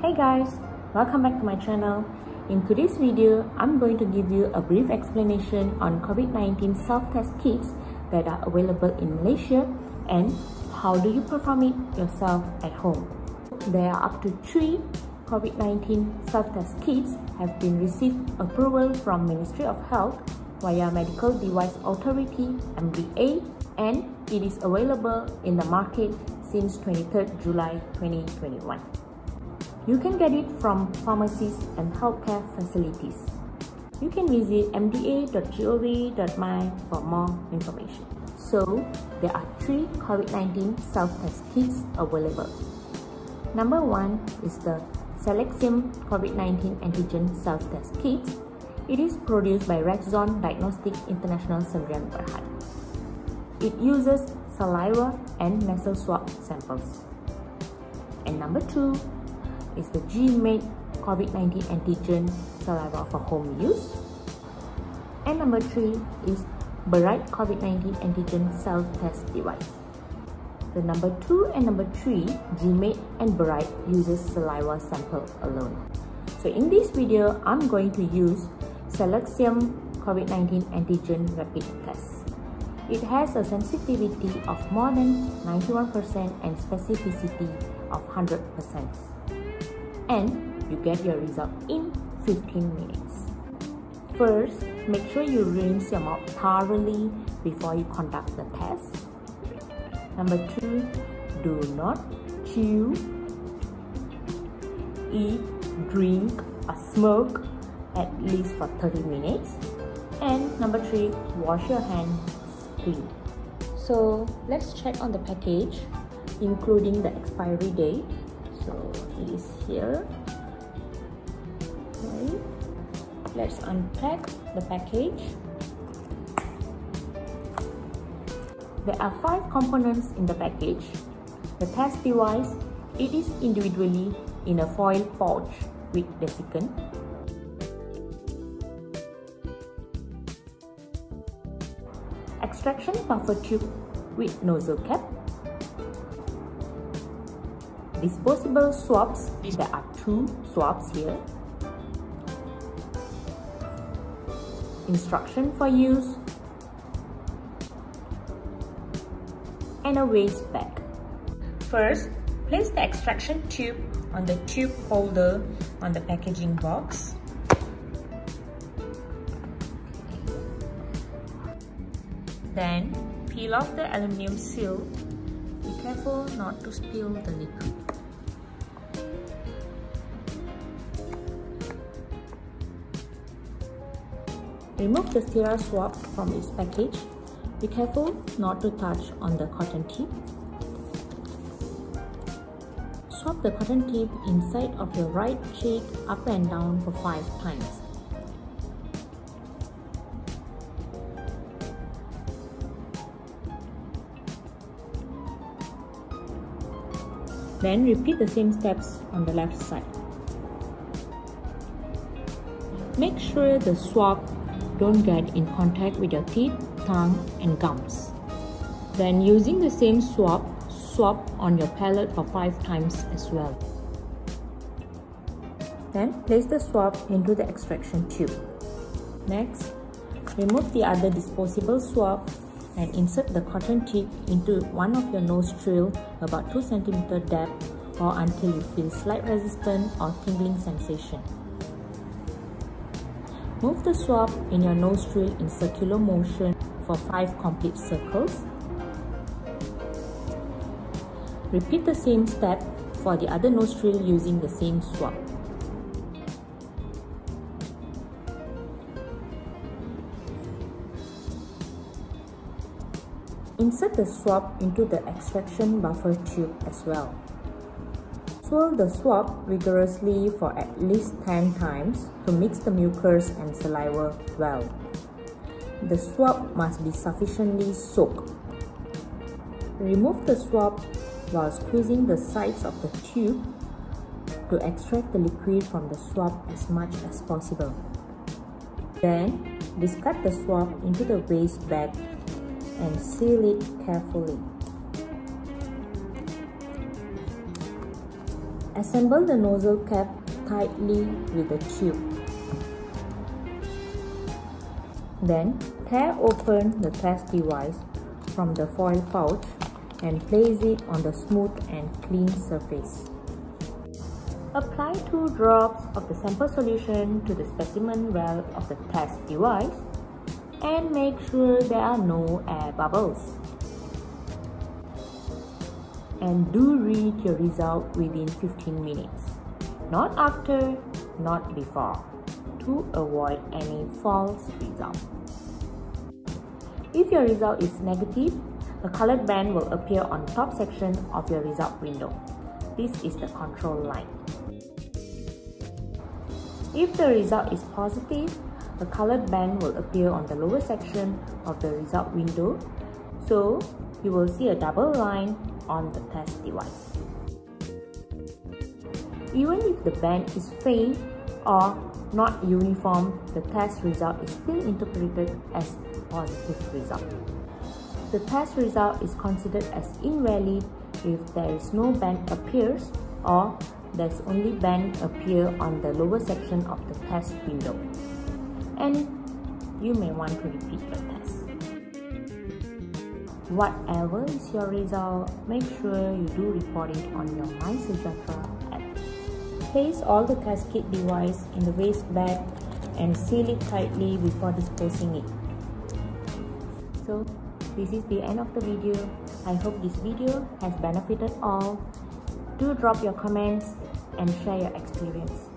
Hey guys, welcome back to my channel. In today's video, I'm going to give you a brief explanation on COVID-19 self-test kits that are available in Malaysia and how do you perform it yourself at home. There are up to three COVID-19 self-test kits have been received approval from Ministry of Health via Medical Device Authority MDA and it is available in the market since 23rd July 2021. You can get it from pharmacies and healthcare facilities. You can visit mda.gov.my for more information. So, there are three COVID-19 self-test kits available. Number one is the Salixium COVID-19 Antigen Self-Test Kit. It is produced by Reszon Diagnostic International Sdn Bhd. It uses saliva and nasal swab samples. And number two is the GMATE COVID-19 antigen saliva for home use. And number three is Bright COVID-19 antigen self-test device. The number two and number three, GMATE and Bright uses saliva sample alone. So in this video, I'm going to use Salixium COVID-19 antigen rapid test. It has a sensitivity of more than 91% and specificity of 100% and you get your result in 15 minutes. First, make sure you rinse your mouth thoroughly before you conduct the test. Number two, do not chew, eat, drink or smoke at least for 30 minutes. And number three, wash your hands clean. So let's check on the package including the expiry date so it is here. Okay. Let's unpack the package. There are five components in the package. The test device it is individually in a foil pouch with desiccant extraction buffer tube with nozzle cap disposable swabs there are two swabs here. Instruction for use. And a waste bag. First place the extraction tube on the tube holder on the packaging box. Then peel off the aluminum seal. Be careful not to spill the liquid Remove the sterile swab from its package. Be careful not to touch on the cotton tip. Swab the cotton tip inside of your right cheek up and down for 5 times. Then repeat the same steps on the left side. Make sure the swab don't get in contact with your teeth, tongue and gums. Then using the same swab, swab on your palate for 5 times as well. Then place the swab into the extraction tube. Next, remove the other disposable swab and insert the cotton tip into one of your nostril about 2 cm depth or until you feel slight resistance or tingling sensation. Move the swab in your nostril in circular motion for 5 complete circles. Repeat the same step for the other nostril using the same swab. Insert the swab into the extraction buffer tube as well. Swirl the swab vigorously for at least 10 times to mix the mucus and saliva well. The swab must be sufficiently soaked. Remove the swab while squeezing the sides of the tube to extract the liquid from the swab as much as possible. Then, discard the swab into the waste bag and seal it carefully. Assemble the nozzle cap tightly with the tube. Then tear open the test device from the foil pouch and place it on the smooth and clean surface. Apply 2 drops of the sample solution to the specimen well of the test device and make sure there are no air bubbles. And do read your result within 15 minutes, not after, not before, to avoid any false result. If your result is negative, a colored band will appear on top section of your result window. This is the control line. If the result is positive, a colored band will appear on the lower section of the result window. So, you will see a double line on the test device. Even if the band is faint or not uniform, the test result is still interpreted as positive result. The test result is considered as invalid if there is no band appears or there's only band appear on the lower section of the test window. And you may want to repeat the test. Whatever is your result, make sure you do report it on your MySejahtera app. Place all the kit device in the waste bag and seal it tightly before disposing it. So, this is the end of the video. I hope this video has benefited all do drop your comments and share your experience.